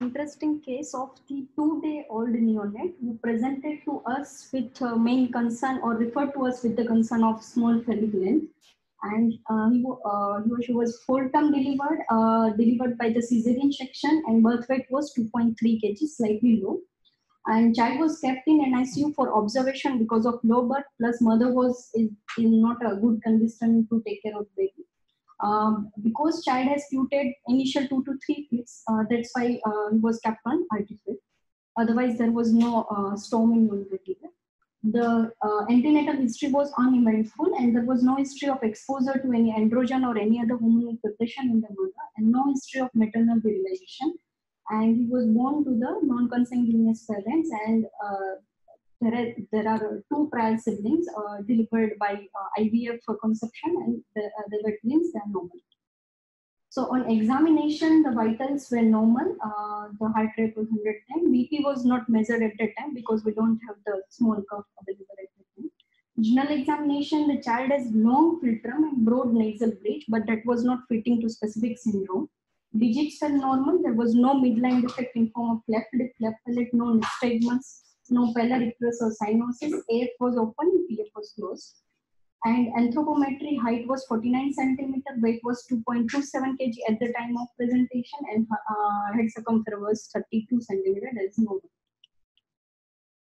interesting case of the two-day-old neonate who presented to us with uh, main concern or referred to us with the concern of small phallic length. And uh, he, uh, he, was full-term delivered, uh, delivered by the cesarean section and birth weight was 2.3 kg, slightly low. And child was kept in NICU for observation because of low birth, plus mother was in, in not a good condition to take care of baby. Um, because child has QTed initial two to three weeks, uh, that's why uh, he was kept on RTFIT. Otherwise, there was no uh, storm in urinary The uh, antenatal history was uneventful, and there was no history of exposure to any androgen or any other hormonal preparation in the mother, and no history of maternal virilization. And he was born to the non-consanguineous parents, and uh, there are, there are two prior siblings uh, delivered by uh, IVF for conception and the, uh, were twins, they are normal. So on examination, the vitals were normal. Uh, the heart rate was 110. BP was not measured at that time because we don't have the small curve available at that time. General examination, the child has long philtrum and broad nasal bridge, but that was not fitting to specific syndrome. Digits were normal. There was no midline defect in form of cleft lip, cleft palate, no nystagmus, no pylorictus or cyanosis. AF was open, PF was closed. And anthropometry height was 49 centimeter, weight was 2.27 kg at the time of presentation, and uh, head circumference was 32 centimeter. That is normal.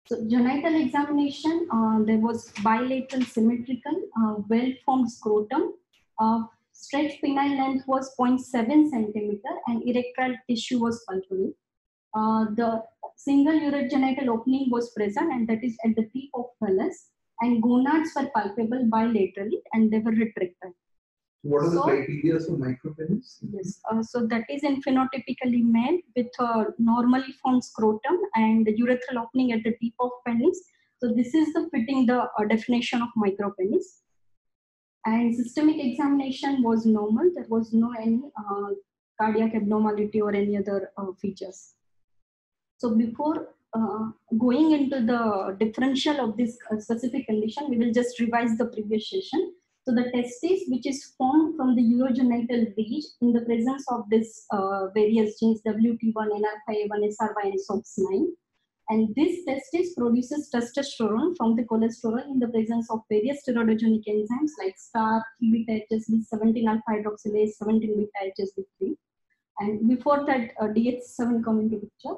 So genital examination, uh, there was bilateral symmetrical, uh, well-formed scrotum. Uh, stretch penile length was 0.7 centimeter and erectile tissue was palpable. Uh, the single urogenital opening was present and that is at the tip of phallus and gonads were palpable bilaterally and they were retractile. What are so, the criteria for micropenis? Yes, uh, so that is in phenotypically male with a normally formed scrotum and the urethral opening at the tip of penis. So this is the fitting the uh, definition of micropenis. And systemic examination was normal. There was no any uh, cardiac abnormality or any other uh, features. So before uh, going into the differential of this uh, specific condition, we will just revise the previous session. So the testis, which is formed from the urogenital ridge in the presence of this uh, various genes WT1, NR5A1, SRY, and SOX9. And this testis produces testosterone from the cholesterol in the presence of various steroidogenic enzymes like STAR, beta HSD, 17 alpha hydroxylase, 17 beta HSD3. And before that, uh, DH7 come into picture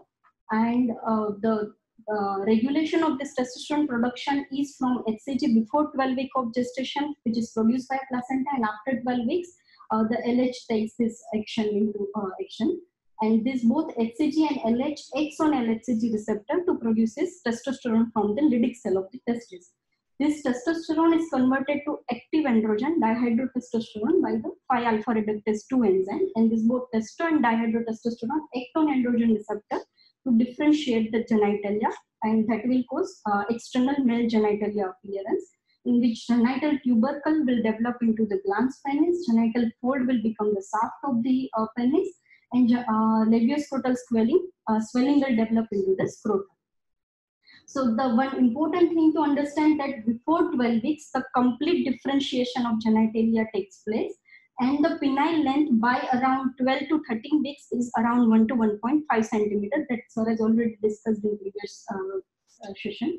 and uh, the uh, regulation of this testosterone production is from HCG before 12 week of gestation, which is produced by placenta, and after 12 weeks, uh, the LH takes this action into action. And this both HCG and LH acts on LHCG receptor to produce testosterone from the Leydig cell of the testis. This testosterone is converted to active androgen dihydrotestosterone by the 5-alpha reductase 2 enzyme. And this both testo and dihydrotestosterone act on androgen receptor to differentiate the genitalia and that will cause uh, external male genitalia appearance in which genital tubercle will develop into the glans penis, genital fold will become the shaft of the uh, penis and uh, labioscrotal swelling, uh, swelling will develop into the scrotum. So the one important thing to understand that before 12 weeks, the complete differentiation of genitalia takes place and the penile length by around 12 to 13 weeks is around 1 to 1.5 centimeter that sir has already discussed in previous uh, uh, session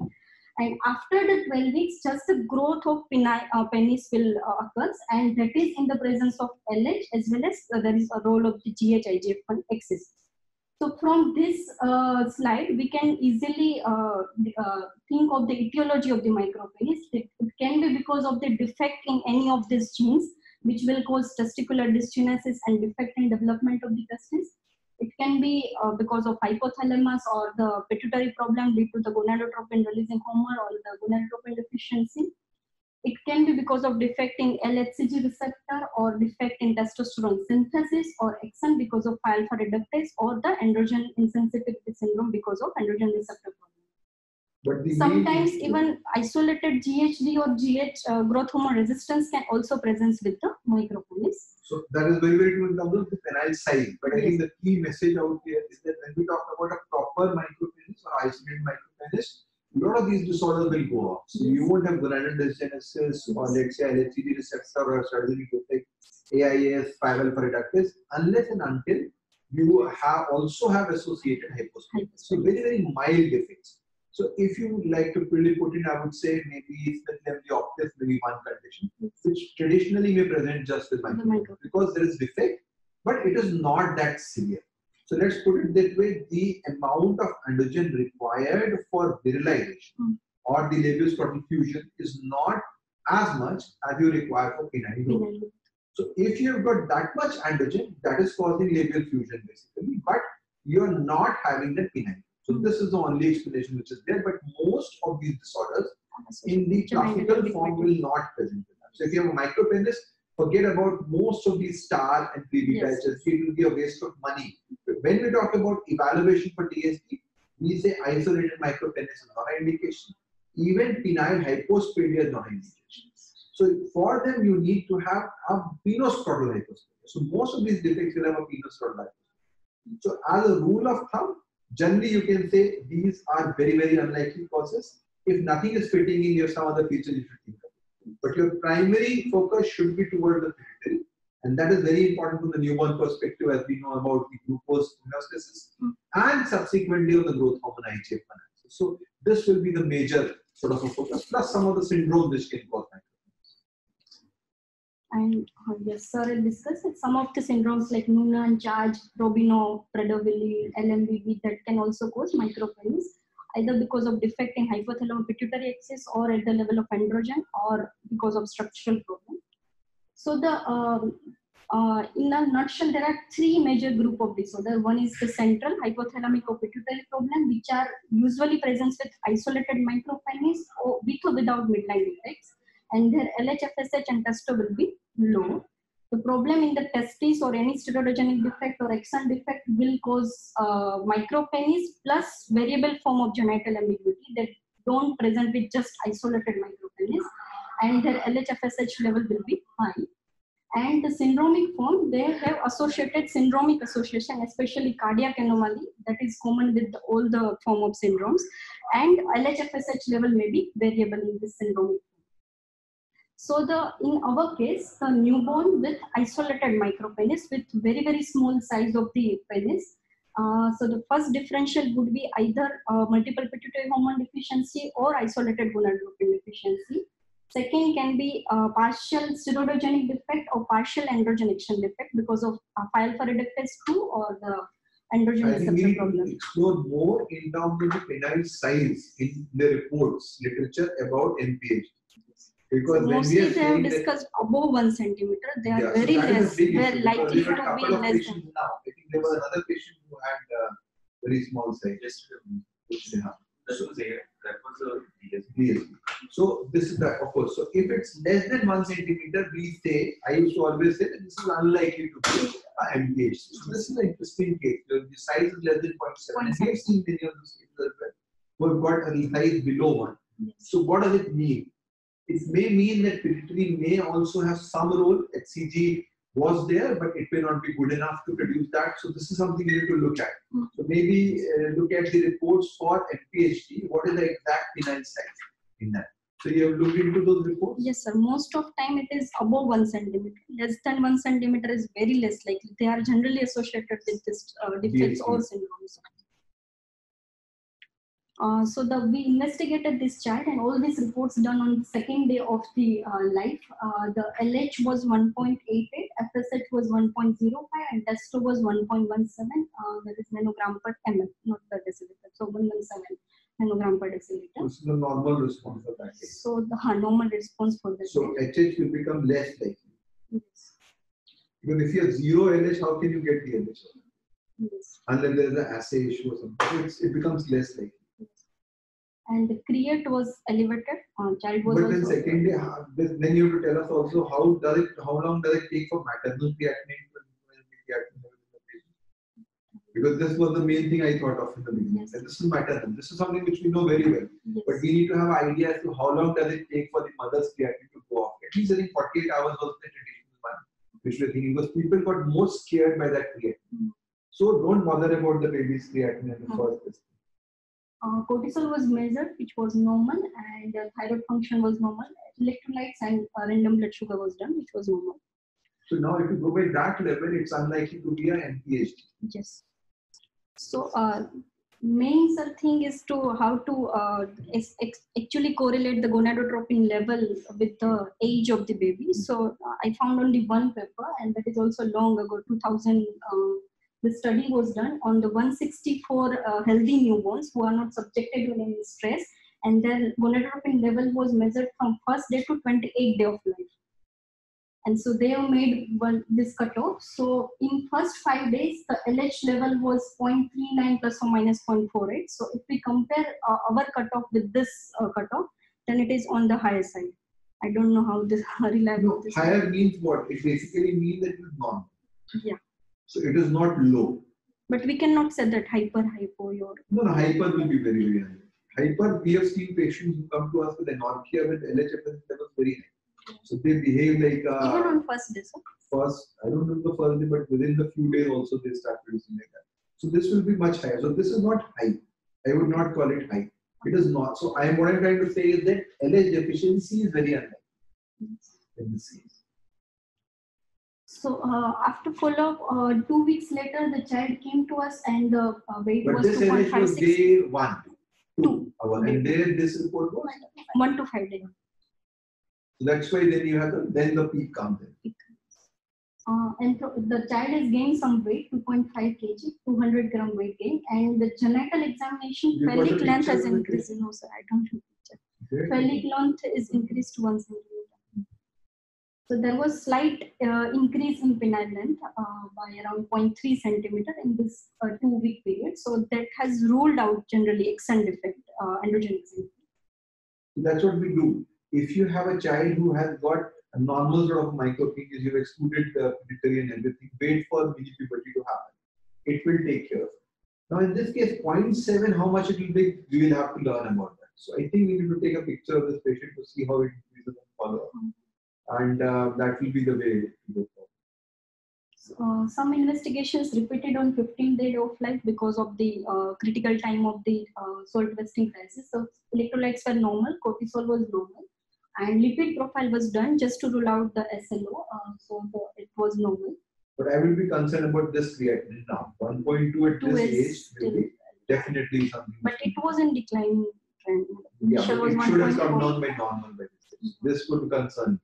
and after the 12 weeks just the growth of penile, uh, penis will uh, occurs and that is in the presence of LH as well as uh, there is a role of the GH IGF-1 axis. So from this uh, slide, we can easily uh, uh, think of the etiology of the micropenis. It, it, can be because of the defect in any of these genes which will cause testicular dysgenesis and defect in development of the testes. It can be uh, because of hypothalamus or the pituitary problem due to the gonadotropin releasing hormone or the gonadotropin deficiency. It can be because of defect in LHCG receptor or defect in testosterone synthesis or XN because of alpha reductase or the androgen insensitivity syndrome because of androgen receptor Sometimes even isolated GHD or GH uh, growth hormone resistance can also present with the micropenis. So that is very, very true in terms of the penile size. But yes. I think the key message out here is that when we talk about a proper micropenis or isolated micropenis, a lot of these disorders will go off. So yes. you won't have gonadal dysgenesis or let's say LHCG receptor or surgery to take AIAS 5 alpha reductase unless and until you have also have associated hypospadias. So very, very mild defects. So if you would like to really put in, I would say maybe Staphylococcus, maybe one condition, which traditionally may present just with micro because there is defect, but it is not that severe. So let's put it that way: the amount of androgen required for virilization Hmm. or the labial fusion is not as much as you require for penile growth. So if you've got that much androgen, that is causing labial fusion basically, but you're not having the penile. So this is the only explanation which is there. But most of these disorders in the classical form will not present. So if you have a micropenis, forget about most of these star and pre beta Yes. HSD. It will be a waste of money. When we talk about evaluation for DSD, we say isolated micropenis is not an indication. Even penile hypospadia is not an indication. So for them, you need to have a penoscrotal hypospadia. So most of these defects will have a penoscrotal hypospadia. So as a rule of thumb, generally you can say these are very, very unlikely causes. If nothing is fitting in your some other feature, you should think of. But your primary focus should be towards the pituitary. And that is very important from the newborn perspective as we know about the glucose homeostasis Hmm. and subsequently on the growth hormone IGF-1. So this will be the major sort of a focus, plus some of the syndromes which can cause. And uh, yes, sir, I'll discuss. Some of the syndromes like Noonan, Charge, Robinow, Prader-Willi, LMBB that can also cause micropenis, either because of defect in hypothalamic pituitary axis or at the level of androgen or because of structural problem. So the um, uh, in a nutshell, there are three major group of disorder. One is the central hypothalamic or pituitary problem, which are usually present with isolated micropenis or with or without midline defects and their LHFSH and testo will be low. The problem in the testes or any steroidogenic defect or exon defect will cause uh, micropenis plus variable form of genital ambiguity that don't present with just isolated micropenis and their LHFSH level will be high. And the syndromic form, they have associated syndromic association, especially cardiac anomaly that is common with all the form of syndromes and LHFSH level may be variable in this syndromic so the in our case, the newborn with isolated micropenis with very very small size of the penis. Uh, so the first differential would be either uh, multiple pituitary hormone deficiency or isolated gonadotropin deficiency. Second can be uh, partial steroidogenic defect or partial androgen action defect because of uh, pile reductase 2 or the androgen receptor problem. explore more in terms of the penile size in the reports, literature about MPH. Because when we Mostly they have saying that discussed above one centimeter. They are Yeah, very that is a less. big They are likely to have a couple be less than. patients now. I think there was another patient who had uh, very small size. Yeah. That was there. That was a DSP. DSP. So this is the of course. So if it's less than one centimeter, we say I used to always say that this is unlikely to be uh, MPH. So this is an interesting case. The the size is less than 0.7. And we have seen many of those cases as well who have got a size below one. So what does it mean? It may mean that pituitary may also have some role. HCG was there, but it may not be good enough to produce that. So this is something you need to look at. Hmm. So maybe uh, look at the reports for MPHD. What is the exact penile size in that? So you have looked into those reports. Yes, sir. Most of time it is above one centimeter. Less than one centimeter is very less likely. They are generally associated with this uh, defects or syndromes. Uh, so the we investigated this child and all these reports done on the second day of the uh, life. Uh, the LH was 1.88, FSH was 1.05, and testo was 1.17. Uh, that is nanogram per ml, not per deciliter. So 117 nanogram per deciliter. This is the normal response of that case. So the uh, normal response for the So HH will become less likely. yes. Because if you have zero LH, how can you get the LH? Yes. Unless there is an assay issue or something. So it becomes less likely. And the create was elevated. Uh, child was But then secondly, how- then you have to tell us also how does it, how long does it take for maternal creatinine to increase the creatinine level in the patient? Because this was the main thing I thought of in the beginning. Yes. And this is maternal. This is something which we know very well. yes. But we need to have idea as to how long does it take for the mother's creatinine to go off. At least I think 48 hours was the traditional one, which we are thinking because people got more scared by that creatinine. Mm. So don't bother about the baby's creatinine in the Mm. first place. Uh, cortisol was measured, which was normal, and uh, thyroid function was normal. Electrolytes and uh, random blood sugar was done, which was normal. So now, if you go by that level, it's unlikely to be a MPHD. Yes. So uh, main sir thing is to how to uh, is actually correlate the gonadotropin level with the age of the baby. So uh, I found only one paper, and that is also long ago, 2000. Uh, the study was done on the 164 uh, healthy newborns who are not subjected to any stress, and their gonadotropin level was measured from first day to 28 day of life and so they have made one this cutoff. So in first five days, the LH level was 0.39 plus or minus 0.48. So if we compare uh, our cutoff with this uh, cutoff, then it is on the higher side. I don't know how this reliable No, this. higher means what? It basically means that it is normal. Yeah. So it is not low. But we cannot say that hyper hypo or No, no, hyper will be very, very high. Hyper, we have seen patients who come to us with anorchia with LHFS levels very high. So they behave like even uh, on first day. So first, I don't know the first day, but within the few days also they start producing like that. So this will be much higher. So this is not high. I would not call it high. It is not. So I am what I'm trying to say is that LH deficiency is very unlikely in this case. So uh, after follow-up, uh, two weeks later, the child came to us and the uh, weight But was this LH was 2.56, day one, two, Two. hour, and there this report was. one to five days. So that's why then you have the then the peak comes in. Uh, and so the child has gained some weight, 2.5 kg, 200 gram weight gain, and the genital examination, You pelvic length has picture of it? increased. No, sir, I don't have picture. Okay? Phallic length is increased to one centimeter. So there was slight uh, increase in penile length uh, by around 0.3 centimeter in this uh, two-week period. So that has ruled out generally exon defect, uh, androgen. So that's what we do. If you have a child who has got a normal sort of micropenis, you've excluded the pituitary and everything, wait for mini puberty to happen. It will take care of. Now in this case, 0.7, how much it will be, we will have to learn about that. So I think we need to take a picture of this patient to see how it increases and follow up. And uh, that will be the way to go forward. Uh, some investigations repeated on 15 day of life because of the uh, critical time of the uh, salt wasting crisis. So electrolytes were normal, cortisol was normal, and lipid profile was done just to rule out the SLO. Uh, so the, it was normal. But I will be concerned about this creatinine now. 1.2 at this age still, will be definitely something. but it was in declining trend. yeah, Initial but was it should have come down by normal by this. This would concern me.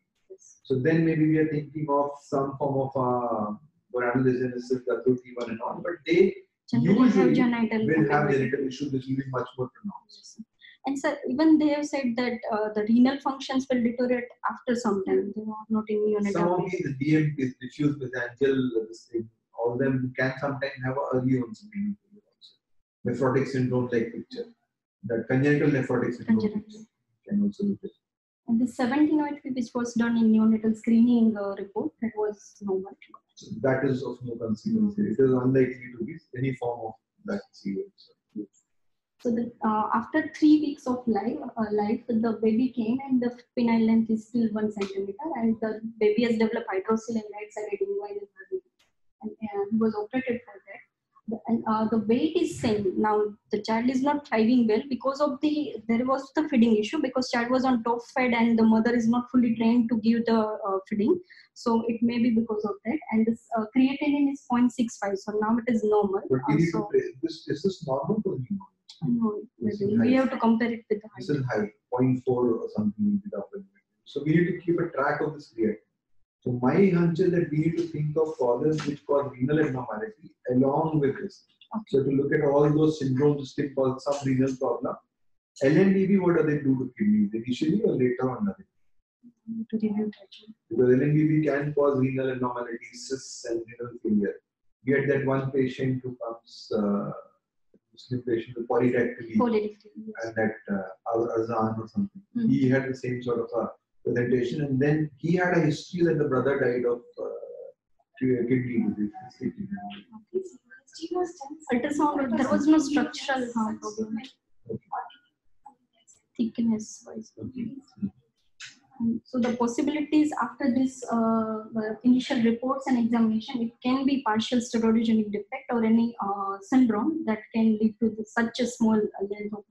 So then maybe we are thinking of some form of uh, gonadal dysgenesis, the T1 and all, but they Generally have Usually genital will have genital issues which will be much more pronounced. And sir, even they have said that uh, the renal functions will deteriorate after some time. They are not in Some of these DMPs, diffuse mesangial, this thing, all of them can sometimes have a early onset renal. Nephrotic syndrome like picture. That congenital nephrotic syndrome can also be. And the 1703 which was done in neonatal screening uh, report, that was normal. So that is of no consequence. Mm-hmm. It is unlikely to be any form of that serious. So the, uh, after three weeks of life, uh, life, the baby came and the penile length is still one centimeter and the baby has developed hydrocele and inguinal hernia. And he was operated for and uh, the weight is same. Now the child is not thriving well because of the, there was the feeding issue because child was on top fed and the mother is not fully trained to give the uh, feeding. So it may be because of that. And this uh, creatinine is 0.65. So now it is normal. But Uh, so, this. Is this normal for you? no, maybe we have to compare it with the height. is high, 0.4 or something will be the upper limit. So we need to keep a track of this creatinine. So my hunch is that we need to think of causes which cause renal abnormality along with this. So to look at all those syndromes which cause some renal problem. LMBB, what do they do to kidneys? Initially or later on? nothing? to review. Because LMBB can cause renal abnormalities, cysts and renal failure. We had that one patient who comes, uh, Muslim patient with polydactyly Polydactyly, yes. and that uh, Azan or something. Mhm. He had the same sort of a presentation, and then he had a history that the brother died of uh, kidney disease. Ultrasound, there was no structural harm problem. Thickness wise. Um, So the possibilities after this uh, uh, initial reports and examination, it can be partial steroidogenic defect or any uh, syndrome that can lead to such a small length of.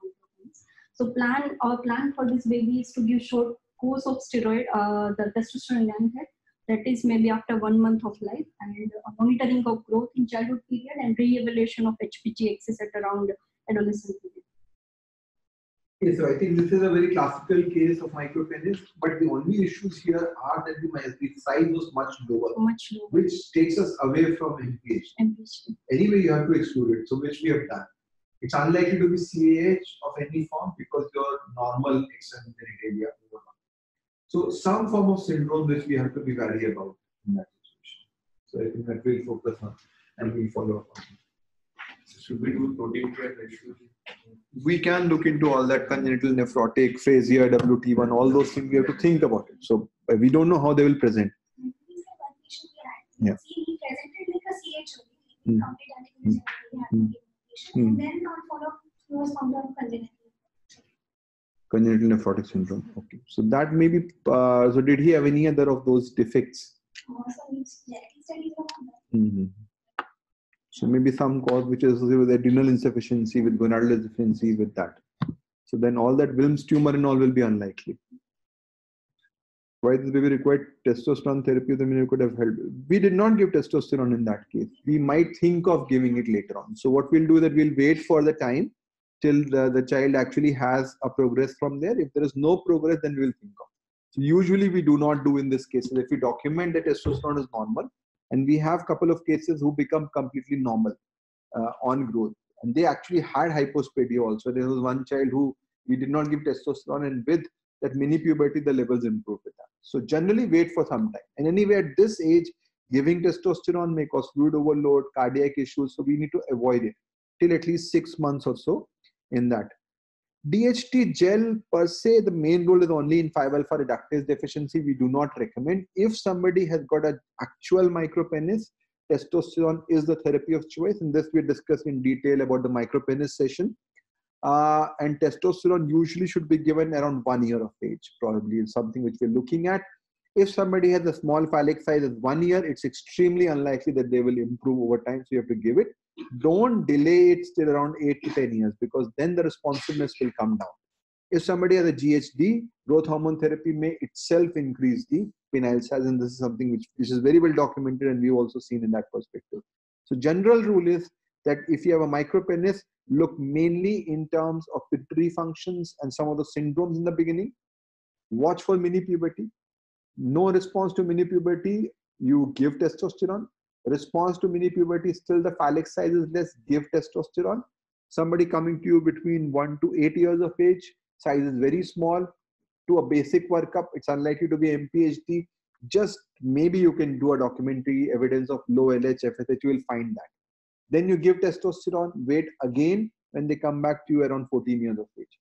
So plan our plan for this baby is to give short course of steroid, uh, the testosterone length that is maybe after one month of life and uh, monitoring of growth in childhood period and re-evaluation of HPG axis at around adolescent period. Okay, so I think this is a very classical case of micropenis, but the only issues here are that the, the size was much lower, Much lower which takes us away from MPH. MPH. Anyway, you have to exclude it, so which we have done. It's unlikely to be CAH of any form because your normal external genitalia. So some form of syndrome which we have to be wary about in that situation. So I think that we'll focus on and we'll follow up on. it. Should we do protein to ratio? we can look into all that congenital nephrotic, phasia, WT1, all those things. We have to think about it. So uh, we don't know how they will present. Yeah. See, he presented like a CH complete antigen and then on follow up, he was found out congenital. Congenital nephrotic syndrome. Okay. So that may be. Uh, so did he have any other of those defects? Done. Mhm. So maybe some cause which is with adrenal insufficiency, with gonadal insufficiency, with that. So then all that Wilms tumor and all will be unlikely. Why this baby required testosterone therapy? The minute could have helped. We did not give testosterone in that case. We might think of giving it later on. So what we'll do is that we'll wait for the time till the, the child actually has a progress from there. If there is no progress, then we'll think of. So usually we do not do in this case. If we document that testosterone is normal, and we have a couple of cases who become completely normal uh, on growth and they actually had hypospadia also there was one child who we did not give testosterone and with that mini puberty the levels improved with that so generally wait for some time and anyway at this age giving testosterone may cause fluid overload cardiac issues so we need to avoid it till at least six months or so in that DHT gel per se, the main role is only in 5 alpha reductase deficiency. We do not recommend. If somebody has got an actual micropenis, testosterone is the therapy of choice. And this we discussed in detail about the micropenis session. Uh, and testosterone usually should be given around one year of age, probably is something which we're looking at. If somebody has a small phallic size at one year, it's extremely unlikely that they will improve over time. So you have to give it don't delay it till around 8 to 10 years because then the responsiveness will come down. If somebody has a GHD, growth hormone therapy may itself increase the penile size, and this is something which, which is very well documented and we've also seen in that perspective. So, general rule is that if you have a micropenis, look mainly in terms of pituitary functions and some of the syndromes in the beginning. Watch for mini puberty. No response to mini puberty, you give testosterone response to mini puberty still the phallic size is less. Give testosterone. Somebody coming to you between 1 to 8 years of age size is very small. To a basic workup. It's unlikely to be mphd just maybe you can do a documentary evidence of low lh fsh you will find that. Then you give testosterone. Wait again. When they come back to you around 14 years of age.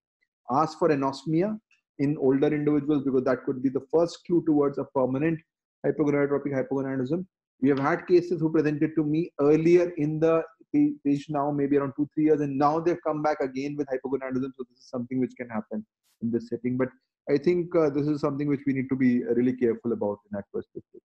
Ask for anosmia in older individuals because that could be the first clue towards a permanent hypogonadotropic hypogonadism we have had cases who presented to me earlier in the page now maybe around two three years and now they've come back again with hypogonadism. So this is something which can happen in this setting. But i think uh, this is something which we need to be really careful about in that perspective